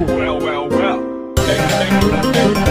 Well, well, well.